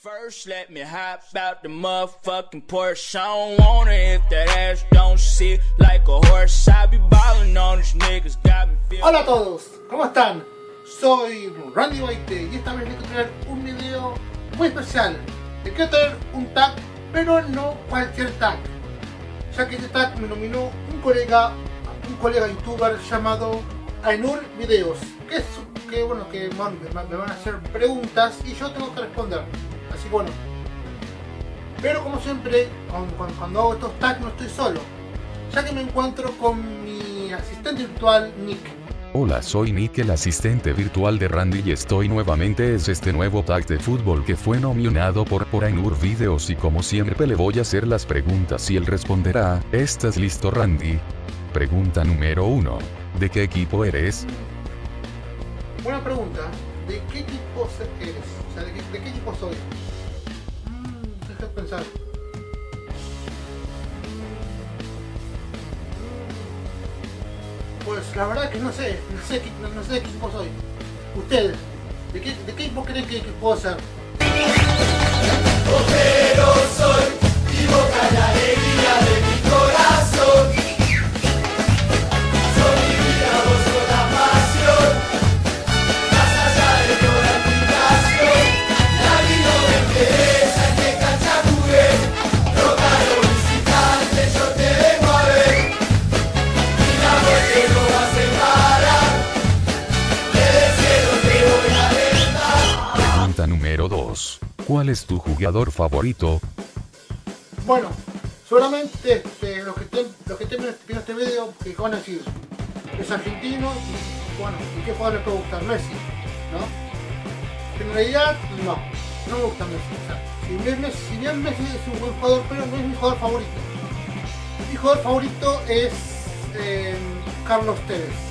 First, let me hop out the motherfucking Porsche. I don't if that ass don't sit like a horse. I be ballin' on these niggas, got me. Hola a todos, ¿cómo están? Soy Randy Baite y esta vez les quiero traer un video muy especial. Les quiero traer un tag, pero no cualquier tag. Ya que este tag me nominó un colega, un colega youtuber llamado Ainur Videos. Que es que bueno, que bueno, me, me van a hacer preguntas y yo tengo que responder. Así bueno. Pero como siempre, cuando, hago estos tags no estoy solo. Ya que me encuentro con mi asistente virtual Nick. Hola, soy Nick, el asistente virtual de Randy y estoy nuevamente es este nuevo tag de fútbol que fue nominado por por Ainur Videos y como siempre le voy a hacer las preguntas y él responderá, ¿estás listo Randy? Pregunta número 1. ¿De qué equipo eres? Buena pregunta. ¿De qué se- eres? O sea, ¿de qué, de qué soy? Mm, deja de pensar. Pues la verdad que no sé, no sé, de qué equipo soy. Ustedes, ¿de qué, de qué equipo creen que, que puedo ser? ¿Cuál es tu jugador favorito? Bueno, seguramente este, los que estén, los este video que van es argentino y bueno, ¿y qué jugador les puede gustar? Messi, ¿no? En realidad, no, no me gusta Messi. O si bien Messi, si bien Messi es un buen jugador, pero no es mi jugador favorito. Mi jugador favorito es eh, Carlos Tevez.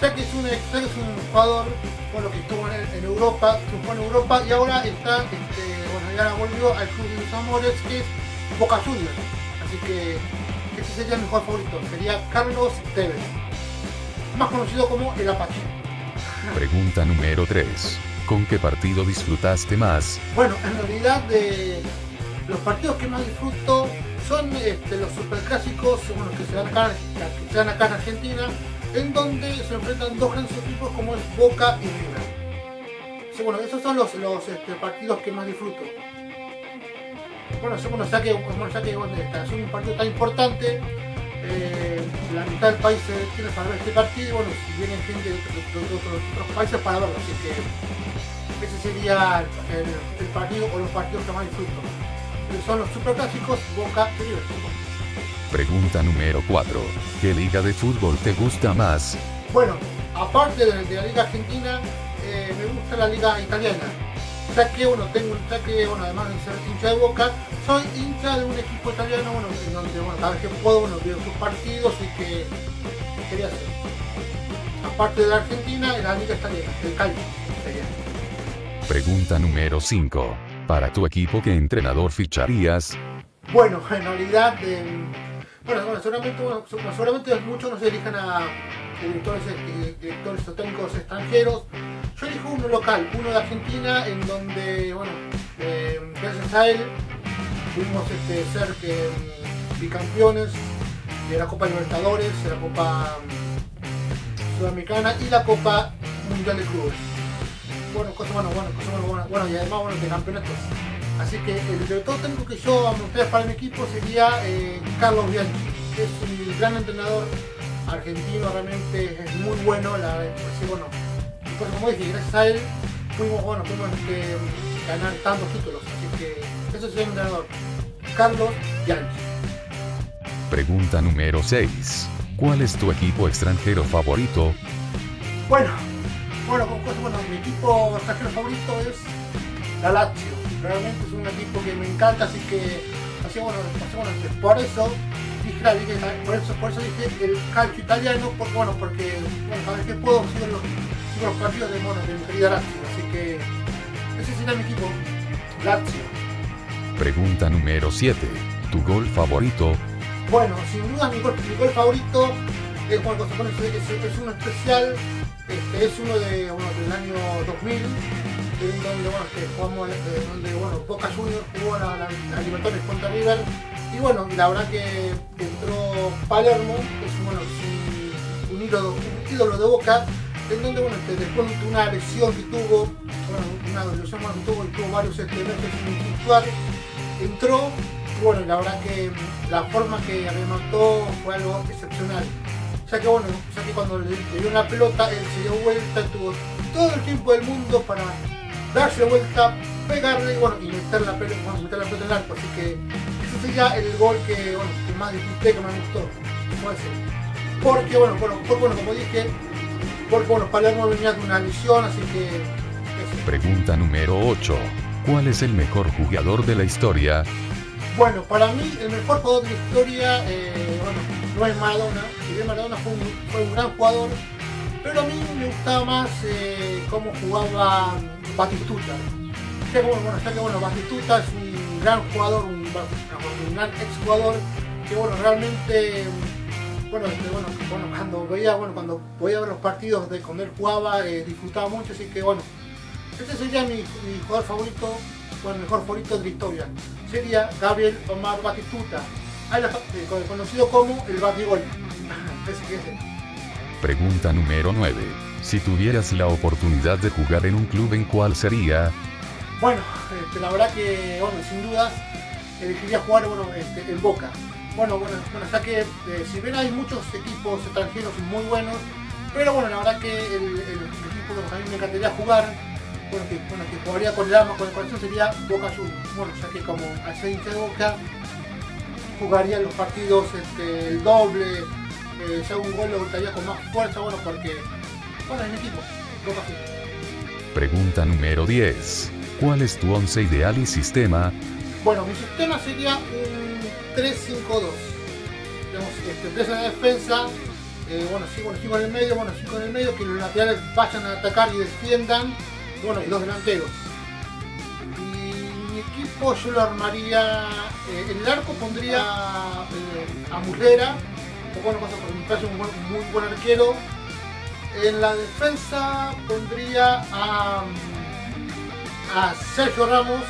Que es un, es un jugador bueno, que estuvo en, en Europa, triunfó en Europa y ahora está, este, bueno, ya volvió al club de sus amores que es Boca Juniors. Así que ese sería mi jugador favorito, sería Carlos Tevez, más conocido como el Apache. Pregunta número 3. ¿Con qué partido disfrutaste más? Bueno, en realidad de los partidos que más disfruto son este, los superclásicos bueno, que, se dan acá, que se dan acá en Argentina, en donde se enfrentan dos grandes equipos como es Boca y River. Sí, bueno, esos son los, los este, partidos que más disfruto. Bueno, sí, bueno, ya que, bueno, ya que bueno, está, es un partido tan importante, eh, la mitad del país se tiene para ver este partido, bueno, si vienen gente de, de- de otros, otros países para verlo, así que ese sería el, el- partido o los partidos que más disfruto. Son los superclásicos Boca y River. Pregunta número 4. ¿Qué liga de fútbol te gusta más? Bueno, aparte de, de la Liga Argentina, eh, me gusta la Liga Italiana. Ya que, bueno, tengo, ya que, bueno, además de ser hincha de Boca, soy hincha de un equipo italiano, bueno, en donde, bueno, cada vez que puedo, bueno, veo sus partidos y que quería hacer. Aparte de la Argentina, la Liga Italiana, el Calcio, sería. Pregunta número 5. Para tu equipo, ¿qué entrenador ficharías? Bueno, en realidad, eh, bueno, bueno, seguramente, bueno, se- bueno, seguramente muchos no se elijan a directores, eh, directores técnicos extranjeros. Yo elijo uno local, uno de Argentina, en donde, bueno, eh, gracias a él pudimos este, ser bicampeones de la Copa Libertadores, de la Copa Sudamericana y la Copa Mundial de Clubes. Bueno, cosas bueno, bueno, cosas bueno, bueno, bueno, y además bueno, de campeonatos. Así que el director técnico que yo gustaría para mi equipo sería eh, Carlos Bianchi, que es un gran entrenador argentino, realmente es muy bueno, la, pues, bueno, pues, como dije, gracias a él pudimos, bueno, este, ganar tantos títulos, así que ese sería mi entrenador, Carlos Bianchi. Pregunta número 6. ¿Cuál es tu equipo extranjero favorito? Bueno, bueno, bueno, mi equipo extranjero favorito es la Lazio. Realmente es un equipo que me encanta, así que, así, bueno, por eso dije liga, por eso, por eso dije el calcio italiano, porque bueno, porque bueno, vez que puedo sigo los, sigo los partidos de, bueno, de mi querida Lazio, así que ese sería mi equipo, Lazio. Pregunta número 7. ¿Tu gol favorito? Bueno, sin duda mi gol, mi gol favorito es, bueno, se pone- es, es uno especial, este, es uno de, bueno, del año 2000, en donde, bueno, que jugamos, eh, donde, bueno, Boca Juniors jugó la, la, la contra River. Y bueno, la verdad que entró Palermo, que es, bueno, un, un ídolo, un ídolo de Boca, en donde, bueno, después de una lesión que tuvo, bueno, una lesión más tuvo y tuvo varios este, meses sin entró y bueno, la verdad que la forma que remató fue algo excepcional. Ya que bueno, ya que cuando le, dio una pelota, él se dio vuelta, tuvo todo el tiempo del mundo para darse vuelta, pegarle y bueno, y meter la pelota, bueno, meter la pelota en el arco. Así que ese sería el gol que, bueno, que más disfruté, que más me gustó. Porque bueno, bueno, porque, bueno, como dije, porque bueno, Palermo venía de una lesión, así que eso. Pregunta número 8. ¿Cuál es el mejor jugador de la historia? Bueno, para mí el mejor jugador de la historia, eh, bueno, no es Maradona. Si bien Maradona fue un, fue un gran jugador, pero a mí me gustaba más eh, cómo jugaba Batistuta. Bueno, ya que bueno, Batistuta es un gran jugador, un, un gran ex jugador, que bueno, realmente, bueno, este, bueno, bueno, cuando veía, bueno, cuando podía ver los partidos de cuando él jugaba, eh, disfrutaba mucho, así que bueno, este sería mi, mi jugador favorito, bueno, el mejor favorito de la historia. Sería Gabriel Omar Batistuta, a eh, conocido como el Batigol. Pregunta número 9. Si tuvieras la oportunidad de jugar en un club, ¿en cuál sería? Bueno, este, la verdad que, bueno, sin dudas, elegiría jugar bueno, este, en Boca. Bueno, bueno, bueno, ya que eh, si bien hay muchos equipos extranjeros muy buenos, pero bueno, la verdad que el, el- equipo que a mí me encantaría jugar, bueno, que, bueno, que jugaría con el alma, con el corazón, sería Boca Juniors. Bueno, ya que como al ser de Boca, jugaría los partidos este, el doble, eh, si hago un gol lo gritaría con más fuerza, bueno, porque, bueno, es mi equipo, Juniors. Pregunta número 10. ¿Cuál es tu once ideal y sistema? Bueno, mi sistema sería un 3-5-2. Tenemos este, tres en la defensa, eh, bueno, sí, bueno, cinco en el medio, bueno, cinco en el medio, que los laterales vayan a atacar y defiendan, bueno, y dos delanteros. Y mi equipo yo lo armaría, eh, en el arco pondría eh, a Muslera, que bueno, cosa porque me parece un buen- muy buen arquero. En la defensa pondría a, Sergio Ramos,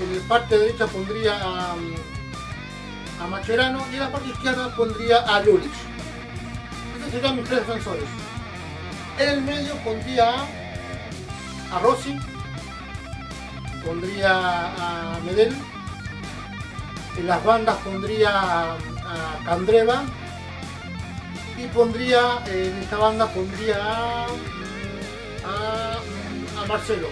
en la parte derecha pondría a, a Macherano y en la parte izquierda pondría a Lulich. Estos serían mis tres defensores. En el medio pondría a, Rossi, pondría a Medel, en las bandas pondría a Candreva y pondría en esta banda pondría a, a, a Marcelo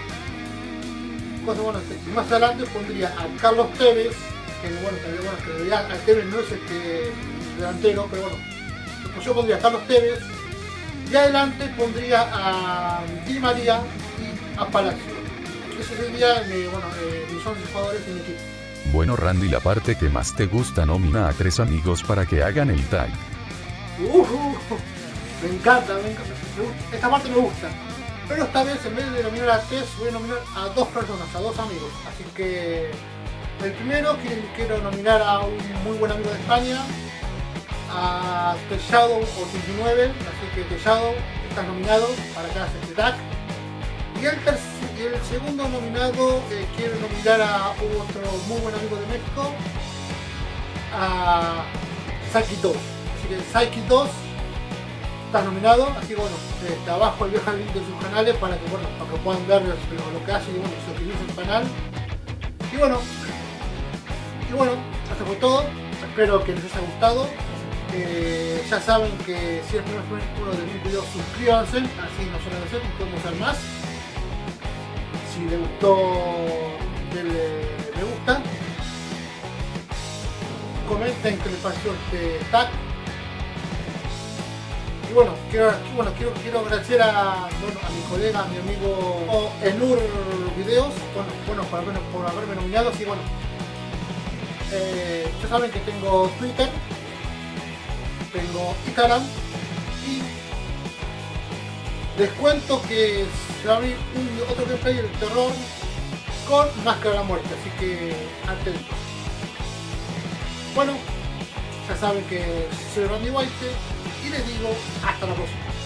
cosa más adelante pondría a Carlos Tevez, que bueno, que, bueno, que en a Tevez no es este delantero, pero bueno, pues yo pondría a Carlos Tevez, y adelante pondría a Di María y a Palacio. Ese sería mi, bueno, eh, mis 11 jugadores mi equipo. Bueno Randy, la parte que más te gusta nomina a tres amigos para que hagan el tag. Uh, me encanta, me encanta. Esta parte me gusta. Pero esta vez, en vez de nominar a tres, voy a nominar a dos personas, a dos amigos. Así que el primero quiero, quiero nominar a un muy buen amigo de España, a Tellado 89. Así que Tellado, estás nominado para que hagas este tag. Y el, segundo nominado, eh, quiero nominar a otro muy buen amigo de México, a Saki 2. Así que Saki 2 está nominado, así que bueno, desde abajo el el link de sus canales para que bueno, para que puedan ver lo, que hace y bueno, suscribirse al canal. Y bueno, y bueno, eso fue todo. Espero que les haya gustado. Eh, ya saben que si es el primer uno de mis videos, suscríbanse, así nos hacer y podemos hacer más. Si les gustó, denle me gusta. Comenten qué les pareció este tag. Y bueno, quiero, bueno, quiero, quiero agradecer a, bueno, a mi colega, a mi amigo Enur Videos, bueno, bueno por, haberme, por haberme nominado, así bueno. Eh, ya saben que tengo Twitter, tengo Instagram les cuento que se va a abrir otro gameplay del terror con Máscara de la Muerte, así que atentos. Bueno, ya saben que soy Randy White y les digo hasta la próxima.